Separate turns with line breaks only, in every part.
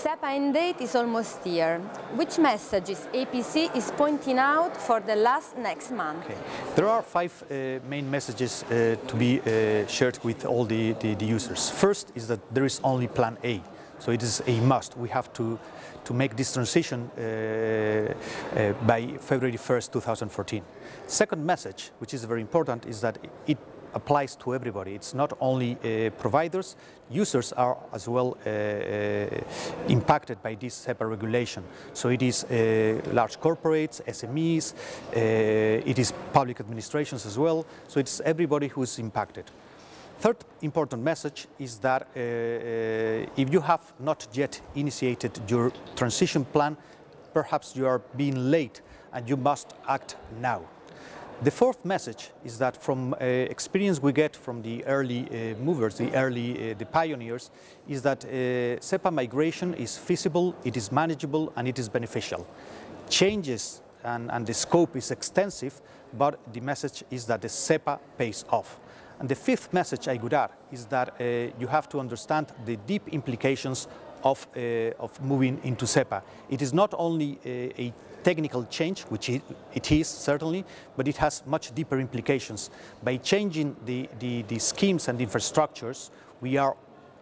SEPA end date is almost here. Which messages EPC is pointing out for the last next month?
Okay. There are five uh, main messages uh, to be uh, shared with all the, the, the, users. First is that there is only plan A, so it is a must. We have to, to make this transition uh, uh, by February 1st, 2014. Second message, which is very important, is that it applies to everybody. It's not only uh, providers, users are as well uh, uh, impacted by this SEPA regulation. So it is uh, large corporates, SMEs, uh, it is public administrations as well. So it's everybody who is impacted. Third important message is that uh, if you have not yet initiated your transition plan, perhaps you are being late and you must act now. The fourth message is that from uh, experience we get from the early uh, movers, the early uh, the pioneers, is that uh, SEPA migration is feasible, it is manageable and it is beneficial. Changes and, and the scope is extensive, but the message is that the SEPA pays off. And the fifth message I would add is that uh, you have to understand the deep implications of, uh, of moving into SEPA. It is not only a technical change, which it is certainly, but it has much deeper implications. By changing the, the, the schemes and infrastructures, we are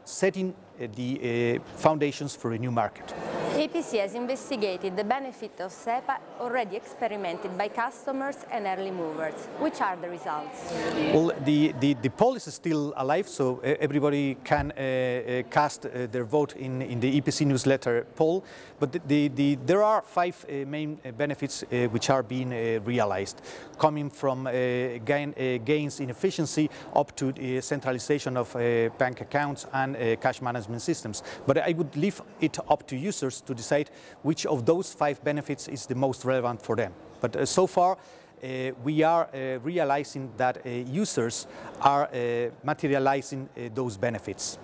setting uh, the uh, foundations for a new market.
EPC has investigated the benefit of SEPA already experimented by customers and early movers. Which are the results?
Well, the, the, the poll is still alive, so everybody can uh, uh, cast uh, their vote in, in the EPC newsletter poll. But the, the, the there are five uh, main uh, benefits uh, which are being realized, coming from gain, gains in efficiency up to the centralization of bank accounts and cash management systems. But I would leave it up to users to decide which of those five benefits is the most relevant for them. But uh, so far, uh, we are uh, realizing that uh, users are uh, materializing uh, those benefits.